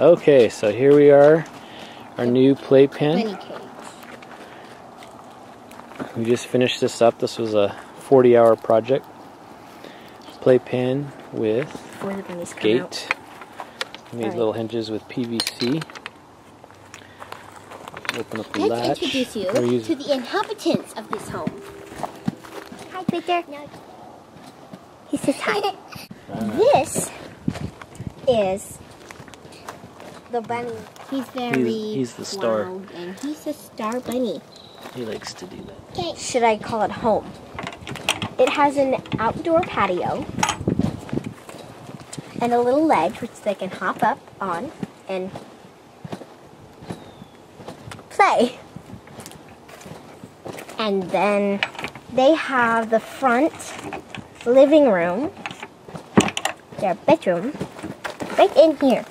Okay, so here we are, our new playpen. Bunny cage. We just finished this up. This was a 40 hour project. Playpen with Before the bunnies come out. gate. Made Alright. little hinges with PVC. Open up the Let's latch. introduce you to the inhabitants of this home. Hi, Peter. He says hi. This is the bunny. He's very He's- he's the star. loud, and he's a star bunny. He likes to do that. Okay. Should I call it home? It has an outdoor patio and a little ledge which they can hop up on and play. And then they have the front living room, their bedroom, right in here.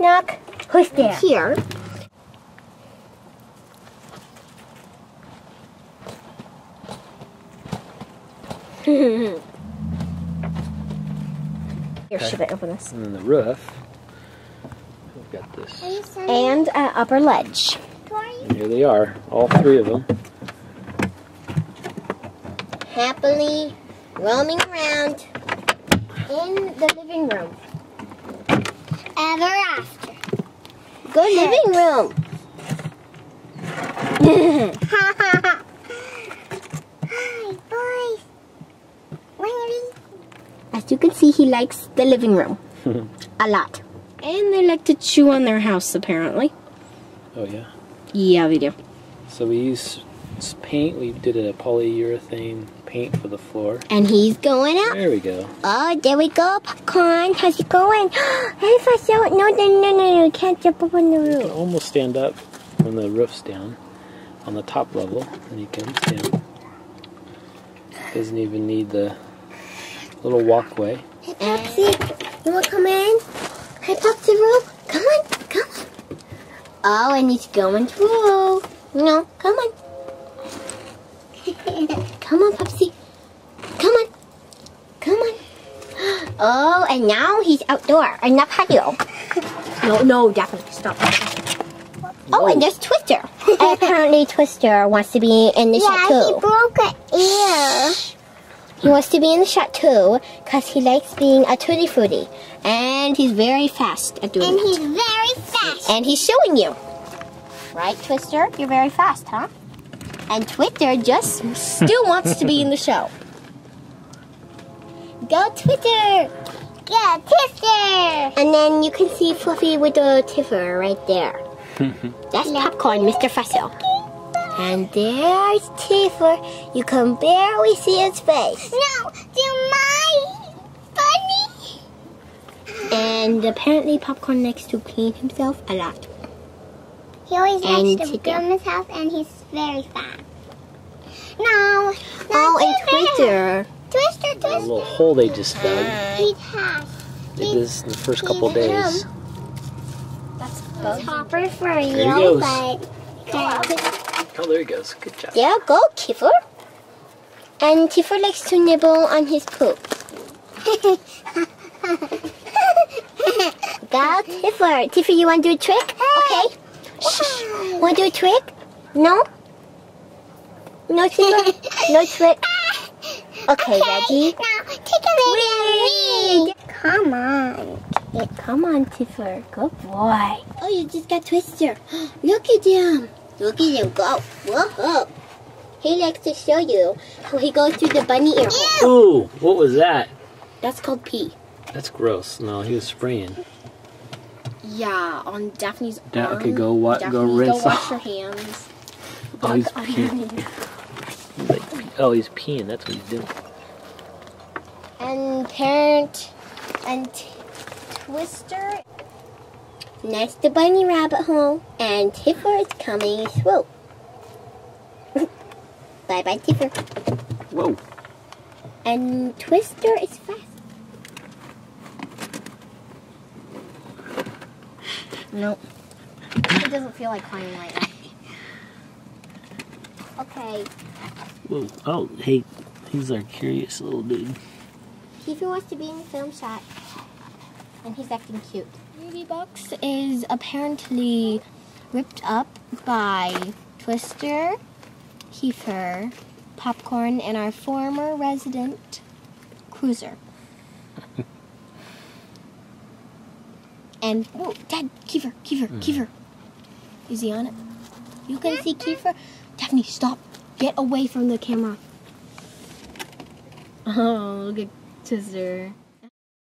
Knock, knock. Who's there? Here. Here, should I open this? And then the roof. We've got this. And an upper ledge. And here they are, all three of them. Happily roaming around in the living room. Good living room. Hi, boys. As you can see, he likes the living room a lot. And they like to chew on their house, apparently. Oh yeah. Yeah, they do. So we use paint. We did a polyurethane paint for the floor. And he's going out. There we go. Oh, there we go, popcorn. How's it going? hey, first out. No, no, no, no, Can't jump up on the You can roof. almost stand up when the roof's down on the top level, and you can stand. Doesn't even need the little walkway. Hey, Pepsi, you want to come in? Hey, Pepsi, Roo. Come on, come on. Oh, and he's going through. No, come on. come on, Pepsi. Come on. Come on. Oh, and now he's outdoor in the patio. No, no, definitely stop. Oh, and there's Twister. and apparently Twister wants to be in the shot too. he broke an ear. He wants to be in the shot too because he likes being a tutti frutti. And he's very fast at doing it. And that. he's very fast. And he's showing you. Right, Twister? You're very fast, huh? And Twister just still wants to be in the show. Go, Twister! Yeah, Twister. And then you can see Fluffy with the Tiffer right there. Hmm. That's Popcorn, Mr. Fussel. And there's Tiffer. You can barely see his face. No, do my bunny. And apparently Popcorn likes to clean himself a lot. He always And likes to sit film down. his house, and he's very fast. No, no, Oh, and Twister. Twister, A little hole they just dug. He has. Did this in the first couple days. That's Hopper for he you, goes. but Oh, there he goes. Good job. There you go, Tiffer. And Tiffer likes to nibble on his poop. Go, Tiffer. Tiffer, you want to do a trick? Okay. Shh. Want to do a trick? No? No, Tiffer? no trick? Okay, Reggie. Now, take a video. Read. Come on. Yeah, come on, Tiffer. Good boy. Oh, you just got Twister. Look at him. Look at him go. Whoa. He likes to show you how he goes through the bunny ear hole. Ooh, what was that? That's called pee. That's gross. No, he was spraying. Yeah, on Daphne's Da- arm. okay, go wa- go Daphne, rinse Go wash off. your hands. Oh, he's on peeing. your hands. He's like, pee- oh, he's peeing. That's what he's doing. And parent and t- Twister. Next the bunny rabbit hole, and Tiffer is coming through. bye bye, Tiffer. Whoa. And Twister is fast. Nope. It doesn't feel like climbing right now. Okay, Whoa. Oh, hey, he's our curious little dude. Tiffer wants to be in the film shot. And he's acting cute. Ruby Box is apparently ripped up by Twister, Kiefer, Popcorn, and our former resident Cruiser. and whoa, Dad, Kiefer, Kiefer, hmm. Kiefer. Is he on it? You can see Kiefer. Daphne, stop. Get away from the camera. Oh, look at Twister.